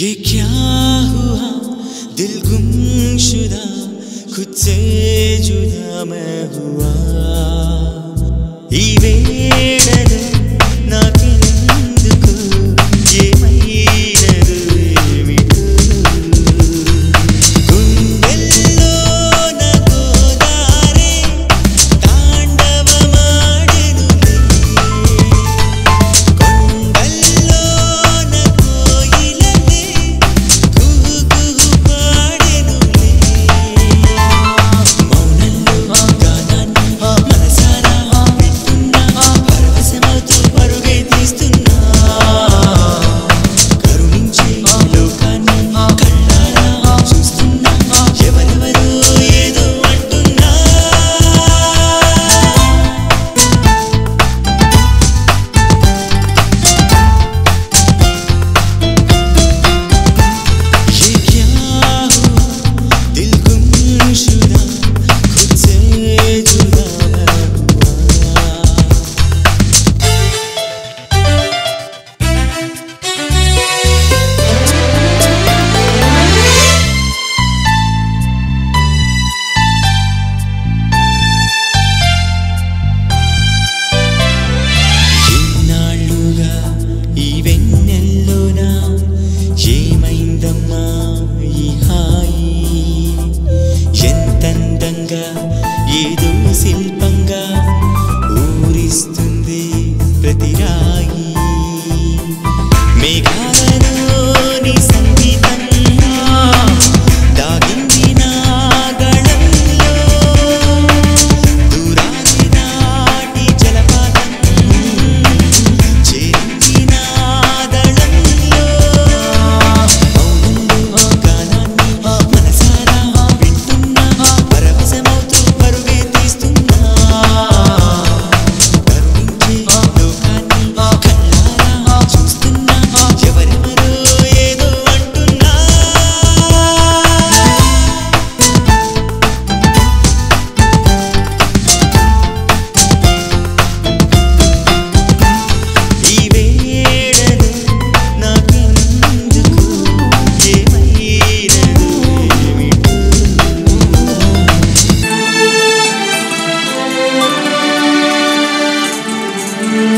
ये क्या हुआ दिल गुमशुदा खुद से जुदा मैं हुआ